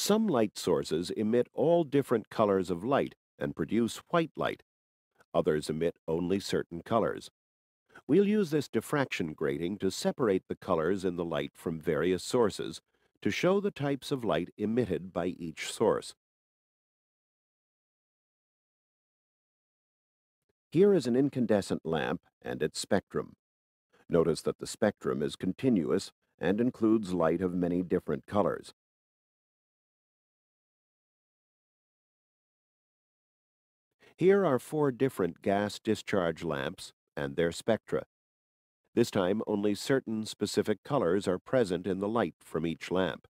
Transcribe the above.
Some light sources emit all different colors of light and produce white light. Others emit only certain colors. We'll use this diffraction grating to separate the colors in the light from various sources to show the types of light emitted by each source. Here is an incandescent lamp and its spectrum. Notice that the spectrum is continuous and includes light of many different colors. Here are four different gas discharge lamps and their spectra. This time only certain specific colors are present in the light from each lamp.